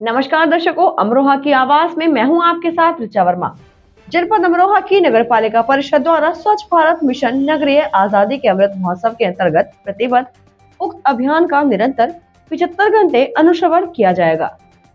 नमस्कार दर्शकों, अमरोहा की आवाज़ में मैं हूँ आपके साथ ऋचा वर्मा। जनपद अमरोहा की नगर पालिका परिषद द्वारा स्वच्छ भारत मिशन नगरीय आज़ादी के अमृत महोत्सव के अंतर्गत प्रतिबद्ध उक्त अभियान का निरंतर पिछहत्तर घंटे अनुश्रवण किया जाएगा।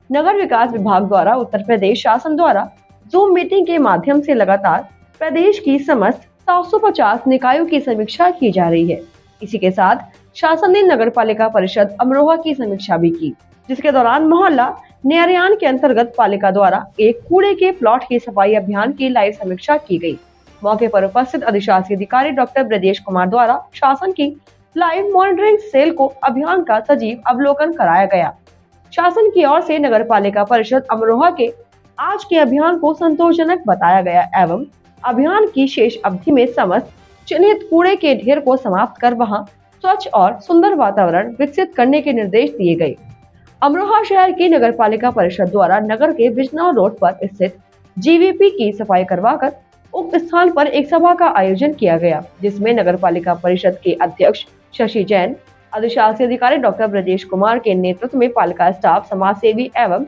नगर विकास विभाग द्वारा, उत्तर प्रदेश शासन द्वारा जूम मीटिंग के माध्यम से लगातार प्रदेश की समस्त 750 निकायों की समीक्षा की जा रही है। इसी के साथ शासन ने नगर पालिका परिषद अमरोहा की समीक्षा भी की, जिसके दौरान मोहल्ला न्यायालय के अंतर्गत पालिका द्वारा एक कूड़े के प्लॉट की सफ़ाई अभियान की लाइव समीक्षा की गई। मौके पर उपस्थित अधिशासी अधिकारी डॉक्टर ब्रजेश कुमार द्वारा शासन की लाइव मॉनिटरिंग सेल को अभियान का सजीव अवलोकन कराया गया शासन की ओर से नगर पालिका परिषद अमरोहा के आज के अभियान को संतोषजनक बताया गया एवं अभियान की शेष अवधि में समस्त चिन्हित कूड़े के ढेर को समाप्त कर वहाँ स्वच्छ और सुंदर वातावरण विकसित करने के निर्देश दिए गए अमरोहा शहर की नगर पालिका परिषद द्वारा नगर के बिजनौर रोड पर स्थित जीवीपी की सफ़ाई करवाकर उक्त स्थान पर एक सभा का आयोजन किया गया, जिसमें नगर पालिका परिषद के अध्यक्ष शशि जैन अधिशासी अधिकारी डॉक्टर ब्रजेश कुमार के नेतृत्व में पालिका स्टाफ समाज सेवी एवं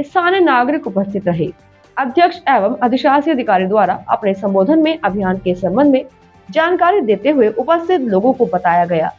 स्थानीय नागरिक उपस्थित रहे। अध्यक्ष एवं अधिशासी अधिकारी द्वारा अपने संबोधन में अभियान के संबंध में जानकारी देते हुए उपस्थित लोगों को बताया गया।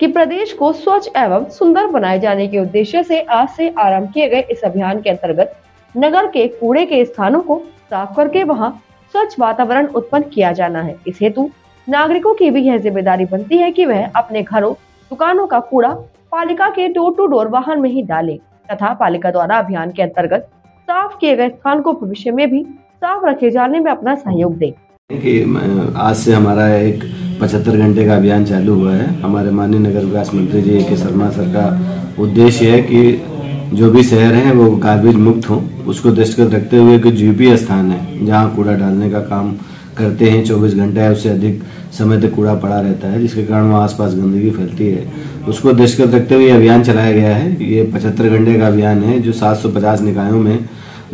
कि प्रदेश को स्वच्छ एवं सुंदर बनाए जाने के उद्देश्य से आज से आरंभ किए गए इस अभियान के अंतर्गत नगर के कूड़े के स्थानों को साफ़ करके वहाँ स्वच्छ वातावरण उत्पन्न किया जाना है। इस हेतु नागरिकों की भी यह ज़िम्मेदारी बनती है कि वह अपने घरों, दुकानों का कूड़ा पालिका के डोर टू डोर वाहन में ही डाले तथा पालिका द्वारा अभियान के अंतर्गत साफ़ किए गए स्थान को भविष्य में भी साफ़ रखे जाने में अपना सहयोग दे। आज से हमारा एक पचहत्तर घंटे का अभियान चालू हुआ है। हमारे माननीय नगर विकास मंत्री जी के शर्मा सर का उद्देश्य है कि जो भी शहर हैं, वो गार्बेज मुक्त हों। उसको दृष्टिगत रखते हुए कि जो भी स्थान है, जहाँ कूड़ा डालने का काम करते हैं। 24 घंटे या उससे अधिक समय तक कूड़ा पड़ा रहता है, जिसके कारण वहाँ आसपास गंदगी फैलती है। उसको दृष्टिगत रखते हुए अभियान चलाया गया है। ये पचहत्तर घंटे का अभियान है, जो 750 निकायों में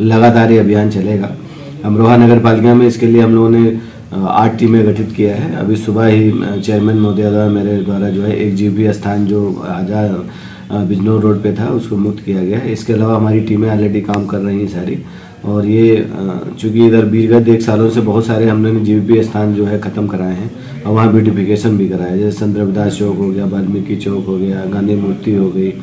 लगातार ये अभियान चलेगा। अमरोहा नगर पालिका में इसके लिए हम लोगों ने आठ टीमें गठित किया है। अभी सुबह ही चेयरमैन महोदय द्वारा मेरे द्वारा जो है एक जीबी स्थान जो आजा बिजनौर रोड पे था, उसको मुक्त किया गया है। इसके अलावा हमारी टीमें ऑलरेडी काम कर रही हैं सारी। और ये चूँकि इधर बीरगत एक सालों से बहुत सारे हमने जीबी स्थान जो है ख़त्म कराए हैं और वहाँ ब्यूटिफिकेशन भी कराया जैसे संत चौक हो गया, वाल्मीकि चौक हो गया, गांधी मूर्ति हो गई,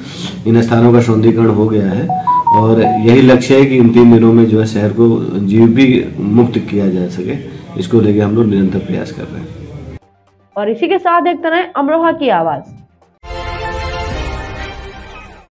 इन स्थानों का सौंदर्यकरण हो गया है। और यही लक्ष्य है कि इन तीन दिनों में जो है शहर को जीव भी मुक्त किया जा सके। इसको लेके हम लोग निरंतर प्रयास कर रहे हैं। और इसी के साथ देखते रहे अमरोहा की आवाज़।